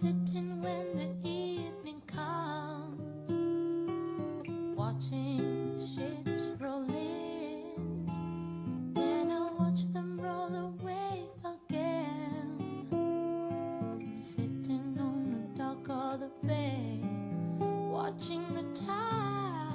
sitting when the evening comes, watching ships roll in, then I watch them roll away again. I'm sitting on the dock of the bay, watching the tide.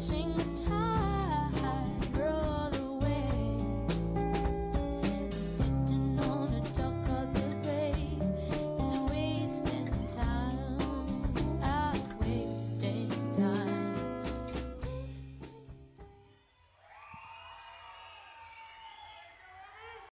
dancing